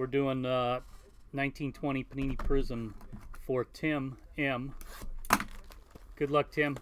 We're doing uh, 1920 Panini Prizm for Tim M. Good luck, Tim.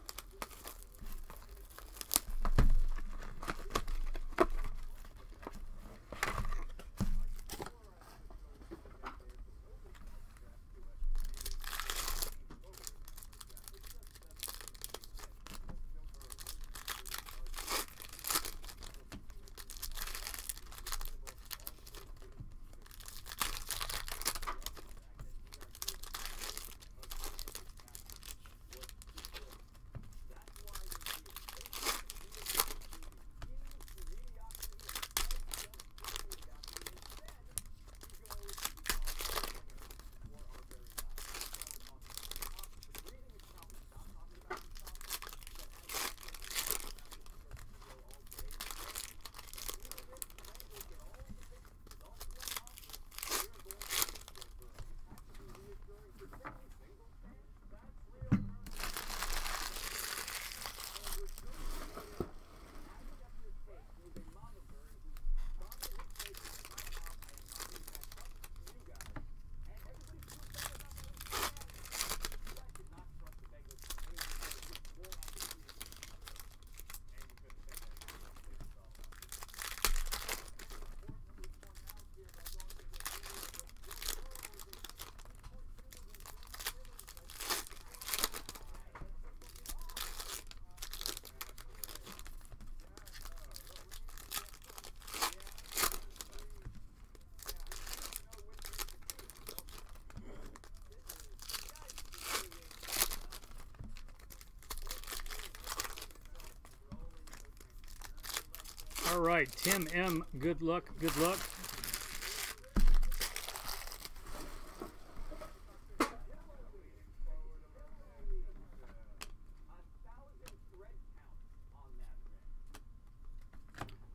All right, Tim M. Good luck. Good luck.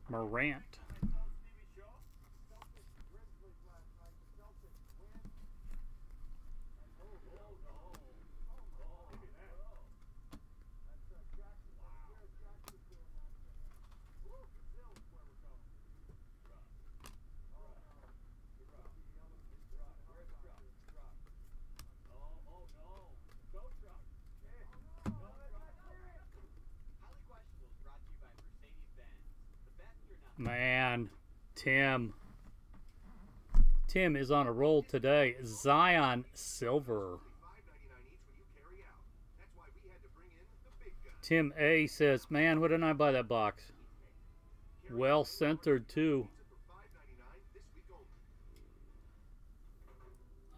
Morant. Man, Tim. Tim is on a roll today. Zion Silver. Tim A says, man, why didn't I buy that box? Well centered too.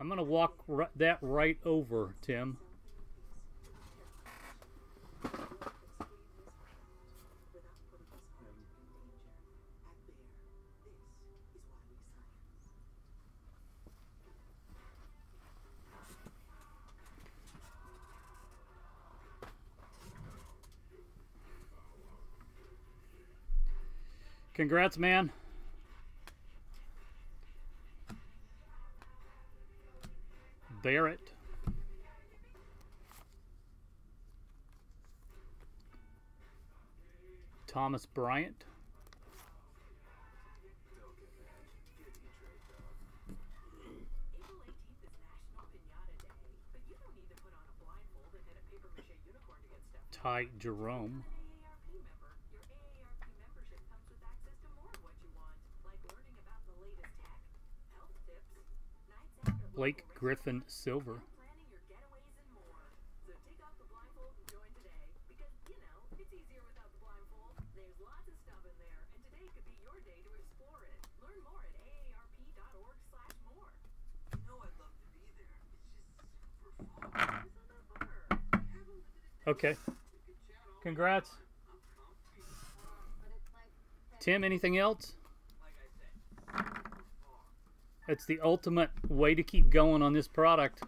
I'm going to walk that right over, Tim. Congrats, man. Barrett. Thomas Bryant. Ty Jerome. Blake Griffin Silver. Okay. Congrats. Tim, anything else? It's the ultimate way to keep going on this product.